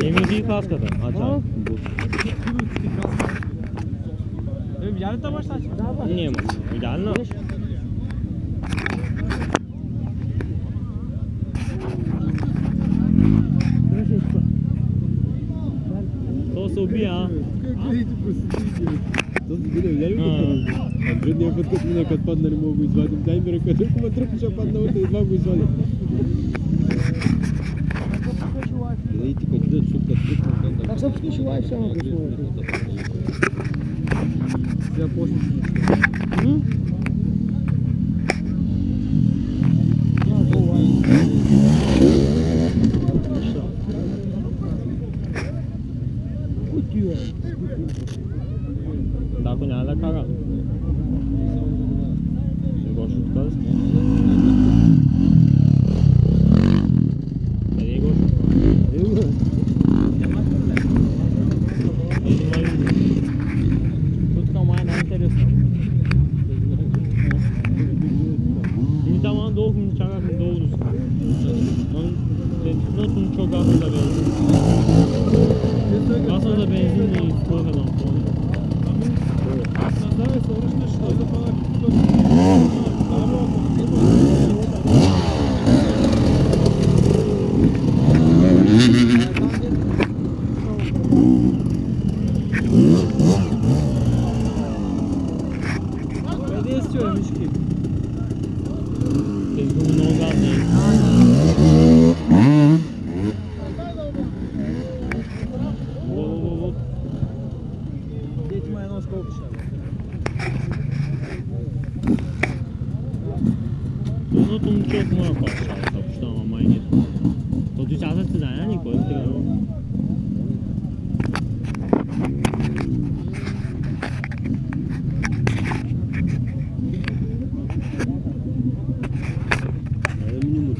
Demir değil kas kadar. Hatta. Yarın da başlar. Niye mi? Bir daha ne? убия. Как видите, просто Пред него подкат мина кад паднали могу извадим таймера, кад руку ма тръпи, ще падна утре и два го извадим. Видите, като да чук, като чук, като да... Так, собственно, чувай, все равно пришло. Сега почне Da cu nea la cara. Se goșul tău Doğum çağırın doğunuz. Ben nasıl çok aslında benim. Ne 도서통치였구 나. 갑시 다. 갑시 다. 엄마 이 게. 도대체 아사츠 나 야? 이거 어떻게 하 러?